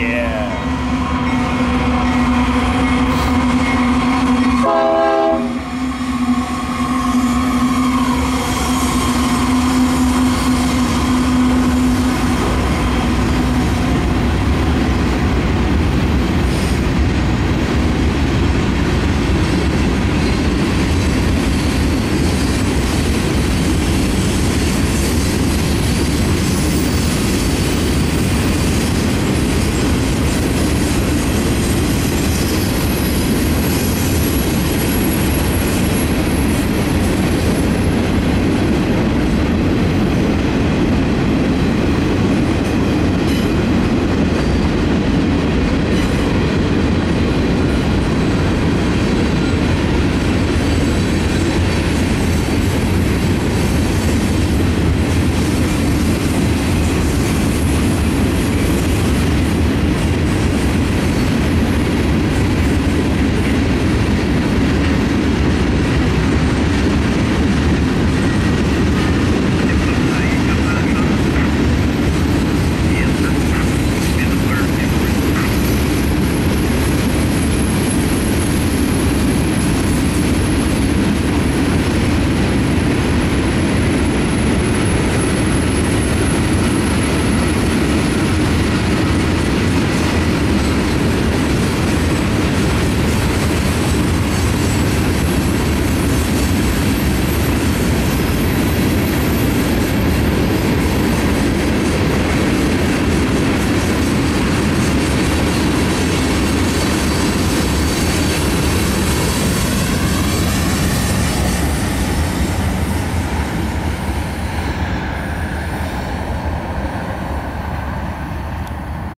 Yeah.